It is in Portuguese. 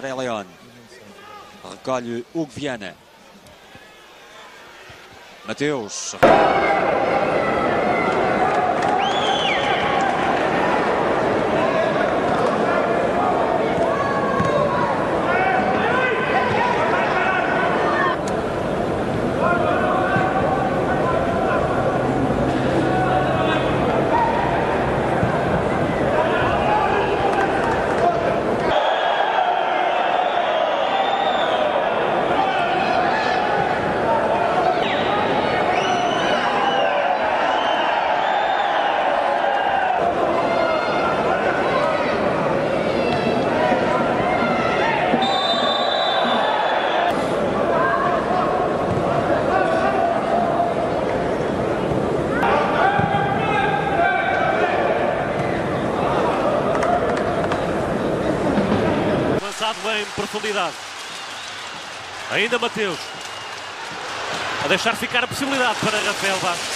André León. Recolhe Hugo Viana. Mateus. Profundidade. Ainda Mateus. A deixar ficar a possibilidade para Rafael Bastos.